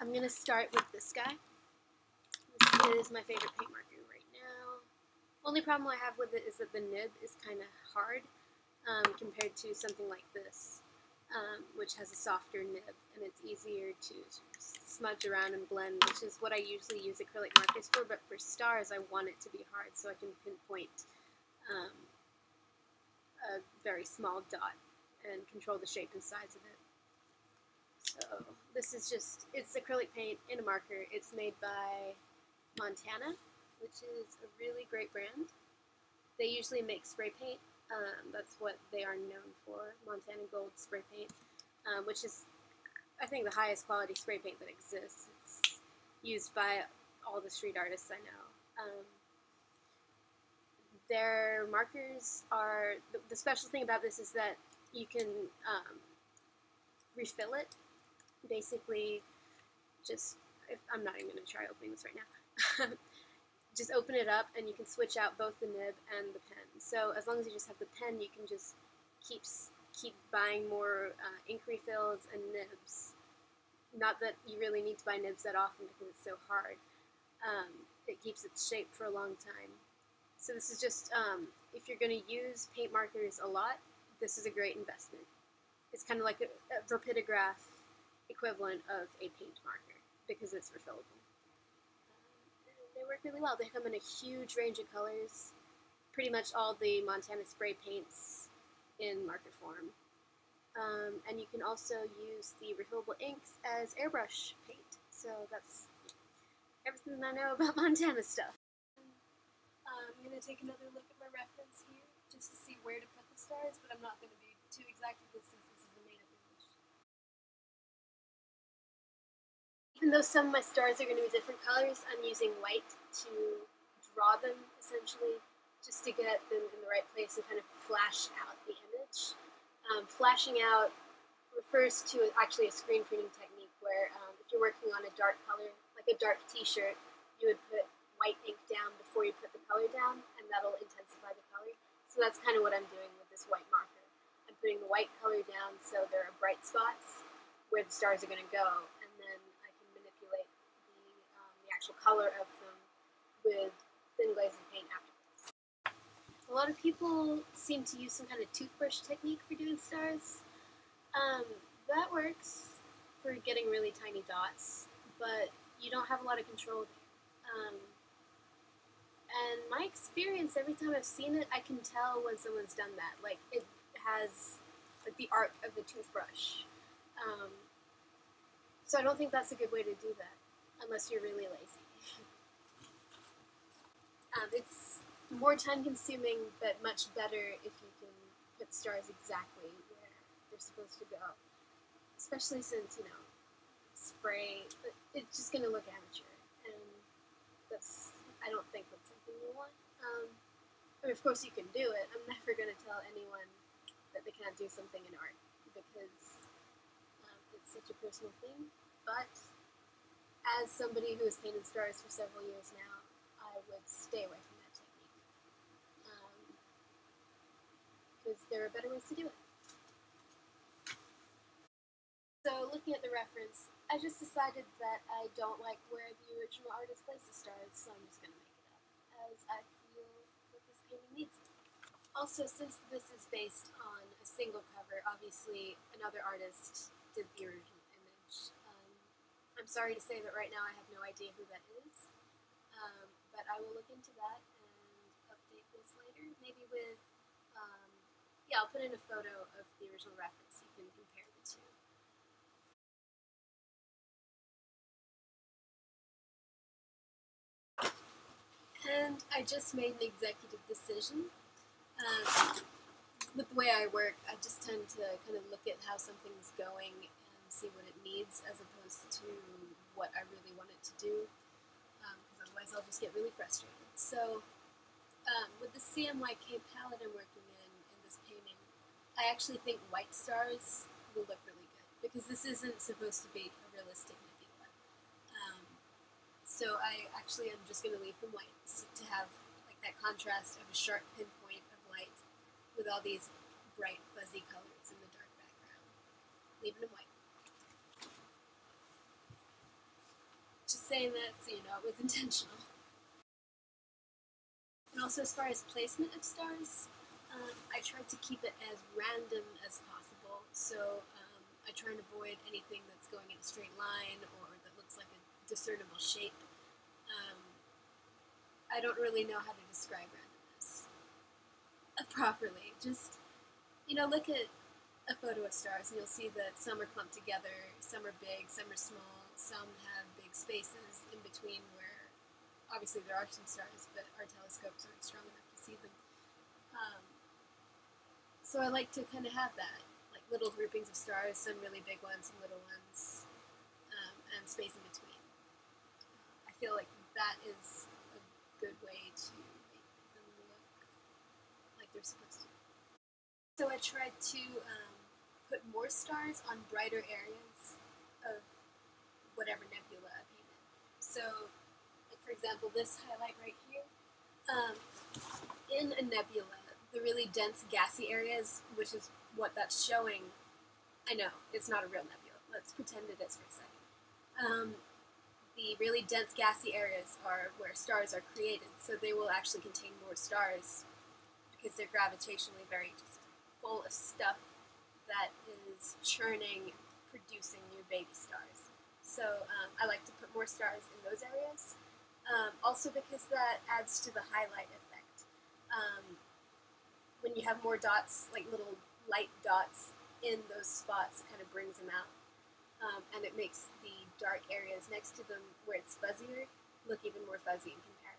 I'm going to start with this guy. This is my favorite paint marker right now. Only problem I have with it is that the nib is kind of hard um, compared to something like this, um, which has a softer nib and it's easier to smudge around and blend, which is what I usually use acrylic markers for, but for stars I want it to be hard so I can pinpoint um, a very small dot and control the shape and size of it. So this is just, it's acrylic paint in a marker. It's made by Montana, which is a really great brand. They usually make spray paint. Um, that's what they are known for, Montana Gold spray paint, um, which is, I think, the highest quality spray paint that exists. It's used by all the street artists I know. Um, their markers are, the, the, special thing about this is that you can um, refill it. Basically, just, if, I'm not even going to try opening this right now. just open it up and you can switch out both the nib and the pen. So as long as you just have the pen, you can just keep keep buying more uh, ink refills and nibs. Not that you really need to buy nibs that often because it's so hard. Um, it keeps its shape for a long time. So this is just, um, if you're going to use paint markers a lot, this is a great investment. It's kind of like a, a rapidograph equivalent of a paint marker because it's refillable they work really well. They come in a huge range of colors, pretty much all the Montana spray paints in marker form. Um, and you can also use the refillable inks as airbrush paint. So that's everything I know about Montana stuff. Um, I'm going to take another look at my reference here just to see where to put the stars, but I'm not going to be too exact with this though some of my stars are going to be different colors, I'm using white to draw them essentially, just to get them in the right place and kind of flash out the image. Um, flashing out refers to actually a screen printing technique where um, if you're working on a dark color, like a dark t-shirt, you would put white ink down before you put the color down, and that'll intensify the color. So that's kind of what I'm doing with this white marker. I'm putting the white color down so there are bright spots where the stars are going to go, actual color of them with thin glazing paint afterwards. A lot of people seem to use some kind of toothbrush technique for doing stars. Um, that works for getting really tiny dots, but you don't have a lot of control. Um, and my experience, every time I've seen it, I can tell when someone's done that. Like, it has like the arc of the toothbrush. Um, so I don't think that's a good way to do that unless you're really lazy. um, it's more time consuming, but much better if you can put stars exactly where they're supposed to go. Especially since, you know, spray, it's just going to look amateur. And that's, I don't think that's something you want. Um, I mean, of course you can do it. I'm never going to tell anyone that they can't do something in art because um, it's such a personal thing. But as somebody who has painted stars for several years now, I would stay away from that technique. Because um, there are better ways to do it. So looking at the reference, I just decided that I don't like where the original artist placed the stars, so I'm just going to make it up, as I feel that this painting needs it. Also, since this is based on a single cover, obviously another artist did the original I'm sorry to say that right now I have no idea who that is, um, but I will look into that and update this later. Maybe with, um, yeah, I'll put in a photo of the original reference. So you can compare the two. And I just made an executive decision. Um, with the way I work, I just tend to kind of look at how something's going see what it needs as opposed to what I really want it to do, because um, otherwise I'll just get really frustrated. So um, with the CMYK palette I'm working in in this painting, I actually think white stars will look really good because this isn't supposed to be a realistic nebula. Um, so I actually am just going to leave them white to have like that contrast of a sharp pinpoint of light with all these bright fuzzy colors in the dark background. Leaving them white. Saying that so you know it was intentional. And also, as far as placement of stars, um, I tried to keep it as random as possible. So um, I try and avoid anything that's going in a straight line or that looks like a discernible shape. Um, I don't really know how to describe randomness properly. Just, you know, look at a photo of stars and you'll see that some are clumped together, some are big, some are small, some have big spaces in between where obviously there are some stars, but our telescopes aren't strong enough to see them. Um, so I like to kind of have that, like little groupings of stars, some really big ones, some little ones, um, and space in between. I feel like that is a good way to make them look like they're supposed to. So I tried to um, put more stars on brighter areas of whatever nebula painted. So, like for example, this highlight right here, um, in a nebula, the really dense gassy areas, which is what that's showing, I know, it's not a real nebula. Let's pretend it is for a second. Um, the really dense gassy areas are where stars are created, so they will actually contain more stars because they're gravitationally very just full of stuff that is churning, producing new baby stars. So um, I like to put more stars in those areas. Um, also because that adds to the highlight effect. Um, when you have more dots, like little light dots in those spots, it kind of brings them out. Um, and it makes the dark areas next to them where it's fuzzier look even more fuzzy in comparison.